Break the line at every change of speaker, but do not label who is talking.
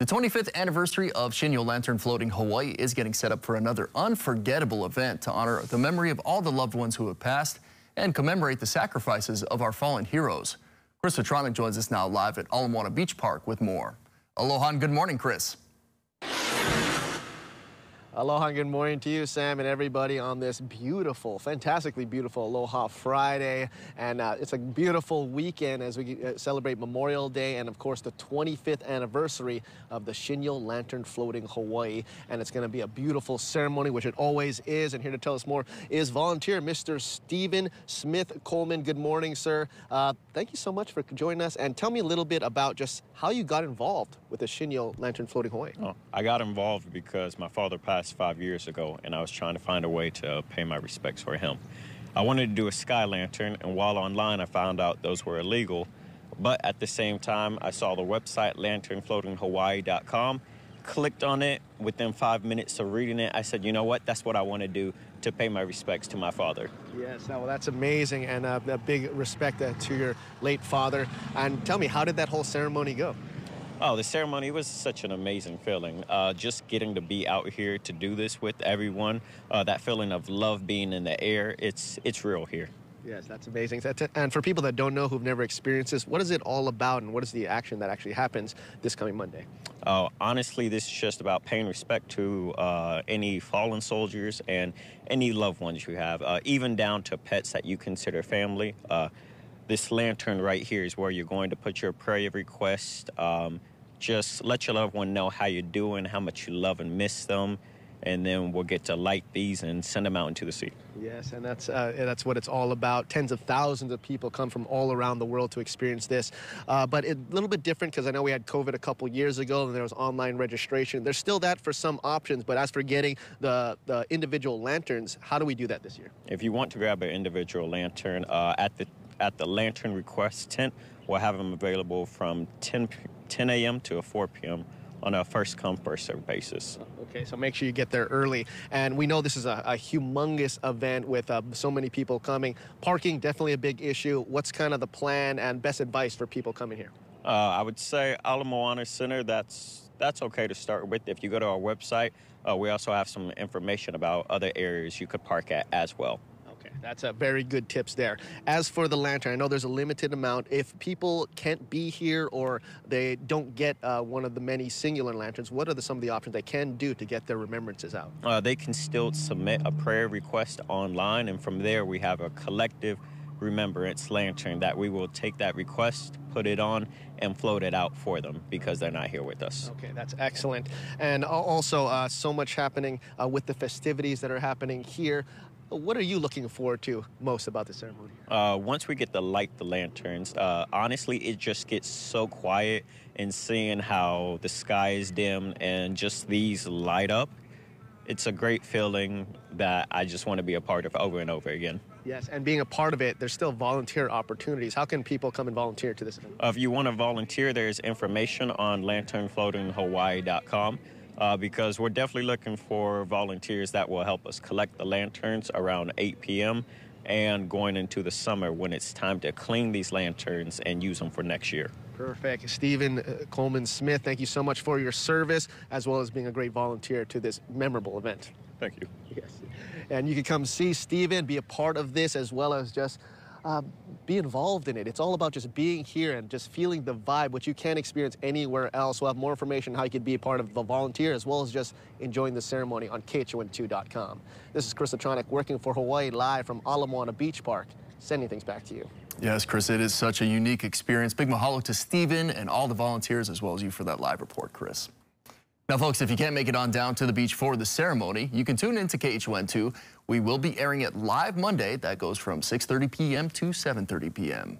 The 25th anniversary of Shinnyo Lantern Floating Hawaii is getting set up for another unforgettable event to honor the memory of all the loved ones who have passed and commemorate the sacrifices of our fallen heroes. Chris Latronic joins us now live at Ala Moana Beach Park with more. Aloha good morning, Chris.
Aloha and good morning to you, Sam, and everybody on this beautiful, fantastically beautiful Aloha Friday. And uh, it's a beautiful weekend as we uh, celebrate Memorial Day and, of course, the 25th anniversary of the Shinnyo Lantern Floating Hawaii. And it's going to be a beautiful ceremony, which it always is. And here to tell us more is volunteer Mr. Stephen Smith Coleman. Good morning, sir. Uh, thank you so much for joining us. And tell me a little bit about just how you got involved with the Shinnyo Lantern Floating Hawaii.
Oh, I got involved because my father passed passed five years ago, and I was trying to find a way to pay my respects for him. I wanted to do a sky lantern, and while online, I found out those were illegal. But at the same time, I saw the website lanternfloatinghawaii.com, clicked on it. Within five minutes of reading it, I said, you know what? That's what I want to do to pay my respects to my father.
Yes, well, that's amazing, and uh, a big respect uh, to your late father. And tell me, how did that whole ceremony go?
Oh, the ceremony was such an amazing feeling. Uh, just getting to be out here to do this with everyone, uh, that feeling of love being in the air, it's, it's real here.
Yes, that's amazing. And for people that don't know, who've never experienced this, what is it all about and what is the action that actually happens this coming Monday?
Uh, honestly, this is just about paying respect to uh, any fallen soldiers and any loved ones you have, uh, even down to pets that you consider family. This lantern right here is where you're going to put your prayer request. Um, just let your loved one know how you're doing, how much you love and miss them, and then we'll get to light these and send them out into the sea.
Yes, and that's uh, that's what it's all about. Tens of thousands of people come from all around the world to experience this, uh, but a little bit different because I know we had COVID a couple years ago and there was online registration. There's still that for some options, but as for getting the, the individual lanterns, how do we do that this year?
If you want to grab an individual lantern uh, at the at the Lantern Request tent. We'll have them available from 10, 10 a.m. to 4 p.m. on a first come, first served basis.
Okay, so make sure you get there early. And we know this is a, a humongous event with uh, so many people coming. Parking, definitely a big issue. What's kind of the plan and best advice for people coming here?
Uh, I would say Ala Moana Center, that's, that's okay to start with. If you go to our website, uh, we also have some information about other areas you could park at as well.
That's a very good tips there. As for the lantern, I know there's a limited amount. If people can't be here or they don't get uh, one of the many singular lanterns, what are the, some of the options they can do to get their remembrances out?
Uh, they can still submit a prayer request online, and from there we have a collective remembrance lantern that we will take that request, put it on, and float it out for them because they're not here with us.
Okay, that's excellent. And also, uh, so much happening uh, with the festivities that are happening here. What are you looking forward to most about the ceremony?
Uh, once we get to light the lanterns, uh, honestly, it just gets so quiet and seeing how the sky is dim and just these light up. It's a great feeling that I just want to be a part of over and over again.
Yes, and being a part of it, there's still volunteer opportunities. How can people come and volunteer to this event?
Uh, if you want to volunteer, there's information on lanternfloatinghawaii.com uh, because we're definitely looking for volunteers that will help us collect the lanterns around 8 p.m. and going into the summer when it's time to clean these lanterns and use them for next year.
Perfect. Stephen uh, Coleman Smith, thank you so much for your service as well as being a great volunteer to this memorable event.
Thank you.
Yes. And you can come see Stephen, be a part of this as well as just uh, be involved in it. It's all about just being here and just feeling the vibe, which you can't experience anywhere else. We'll have more information on how you can be a part of the volunteer as well as just enjoying the ceremony on KHON2.com. This is Chris Latronic working for Hawaii Live from Ala Moana Beach Park. Sending things back to you.
Yes, Chris, it is such a unique experience. Big mahalo to Stephen and all the volunteers as well as you for that live report, Chris. Now, folks, if you can't make it on down to the beach for the ceremony, you can tune in to KHON2. We will be airing it live Monday. That goes from 6.30 p.m. to 7.30 p.m.